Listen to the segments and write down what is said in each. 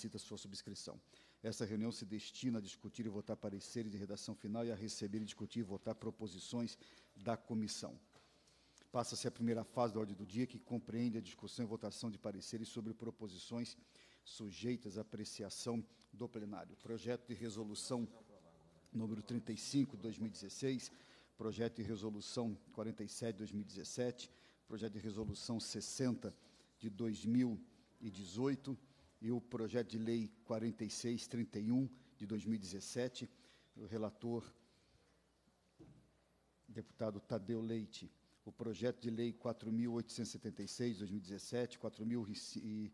cita sua subscrição. Essa reunião se destina a discutir e votar pareceres de redação final e a receber, discutir e votar proposições da comissão. Passa-se a primeira fase da ordem do dia, que compreende a discussão e votação de pareceres sobre proposições sujeitas à apreciação do plenário. Projeto de resolução número 35 de 2016, projeto de resolução 47 de 2017, projeto de resolução 60 de 2018 e o projeto de lei 4631 de 2017. O relator, deputado Tadeu Leite. O projeto de lei 4.876 de 2017, 4.000 e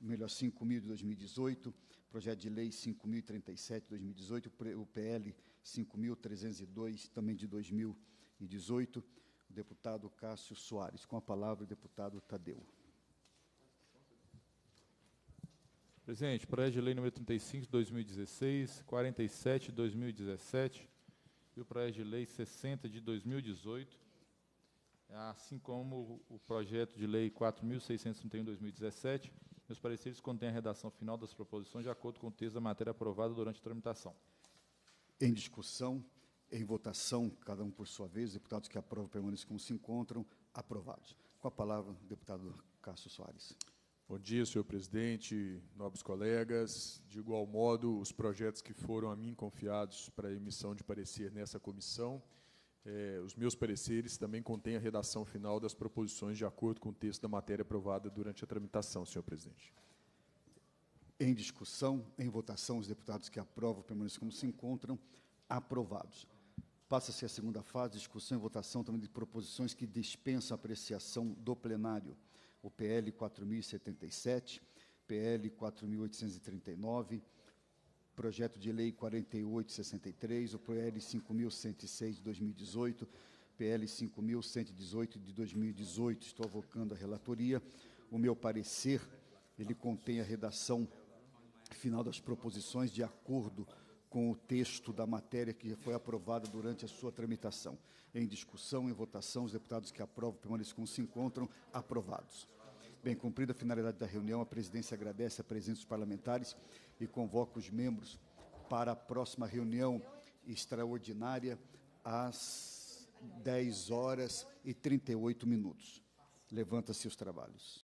melhor 5.000 de 2018, projeto de lei 5.037 de 2018, o PL 5.302 também de 2018. O deputado Cássio Soares. Com a palavra, o deputado Tadeu. Presidente, projeto de lei número 35 de 2016, 47 de 2017 e o projeto de lei 60 de 2018, assim como o projeto de lei 4.631 de 2017. Meus pareceres contêm a redação final das proposições de acordo com o texto da matéria aprovada durante a tramitação. Em discussão, em votação, cada um por sua vez, deputados que aprovam permanecem como se encontram, aprovados. Com a palavra, deputado Cássio Soares. Bom dia, senhor presidente, nobres colegas. De igual modo, os projetos que foram a mim confiados para emissão de parecer nessa comissão, eh, os meus pareceres também contêm a redação final das proposições de acordo com o texto da matéria aprovada durante a tramitação, senhor presidente. Em discussão, em votação, os deputados que aprovam permanecem como se encontram, aprovados. Passa-se a segunda fase, discussão e votação também de proposições que dispensam a apreciação do plenário o PL 4077, PL 4839, projeto de lei 4863, o PL 5106 de 2018, PL 5118 de 2018. Estou avocando a relatoria. O meu parecer, ele contém a redação final das proposições de acordo com o texto da matéria que foi aprovada durante a sua tramitação. Em discussão, em votação, os deputados que aprovam permanecem como se encontram aprovados. Bem cumprida a finalidade da reunião, a presidência agradece a presença dos parlamentares e convoca os membros para a próxima reunião extraordinária às 10 horas e 38 minutos. Levanta-se os trabalhos.